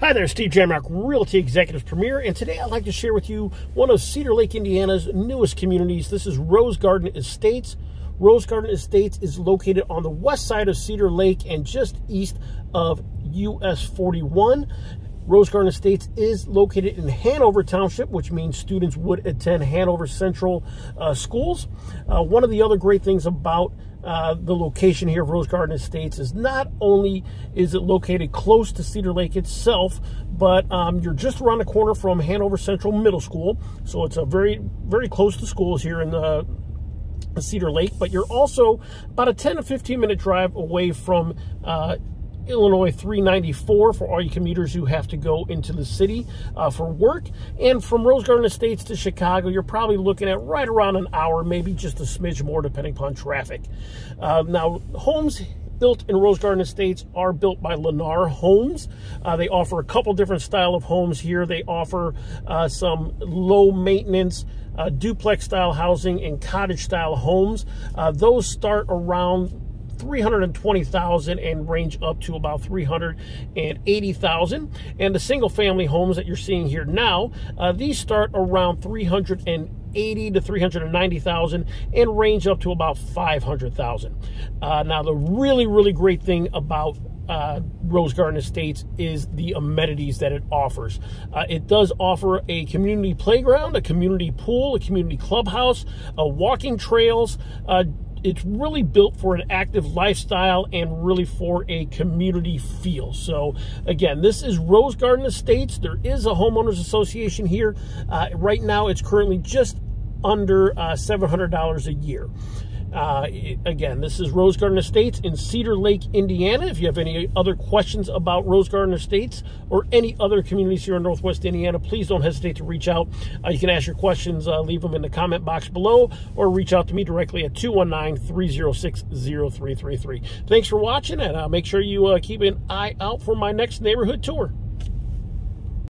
Hi there, Steve Jamrok, Realty Executives Premier, and today I'd like to share with you one of Cedar Lake, Indiana's newest communities. This is Rose Garden Estates. Rose Garden Estates is located on the west side of Cedar Lake and just east of US 41. Rose Garden Estates is located in Hanover Township, which means students would attend Hanover Central uh, schools. Uh, one of the other great things about uh, the location here of Rose Garden Estates is not only is it located close to Cedar Lake itself, but um, you're just around the corner from Hanover Central Middle School. So it's a very, very close to schools here in the Cedar Lake, but you're also about a 10 to 15 minute drive away from uh, Illinois 394 for all you commuters who have to go into the city uh, for work. And from Rose Garden Estates to Chicago, you're probably looking at right around an hour, maybe just a smidge more depending upon traffic. Uh, now, homes built in Rose Garden Estates are built by Lennar Homes. Uh, they offer a couple different style of homes here. They offer uh, some low maintenance uh, duplex style housing and cottage style homes. Uh, those start around 320,000 and range up to about 380,000. And the single family homes that you're seeing here now, uh, these start around 380 to 390,000 and range up to about 500,000. Uh, now, the really, really great thing about uh, Rose Garden Estates is the amenities that it offers. Uh, it does offer a community playground, a community pool, a community clubhouse, uh, walking trails, uh, it's really built for an active lifestyle and really for a community feel. So again, this is Rose Garden Estates. There is a homeowners association here. Uh, right now, it's currently just under uh, $700 a year. Uh, again, this is Rose Garden Estates in Cedar Lake, Indiana. If you have any other questions about Rose Garden Estates or any other communities here in Northwest Indiana, please don't hesitate to reach out. Uh, you can ask your questions, uh, leave them in the comment box below, or reach out to me directly at 219-306-0333. Thanks for watching, and make sure you keep an eye out for my next neighborhood tour.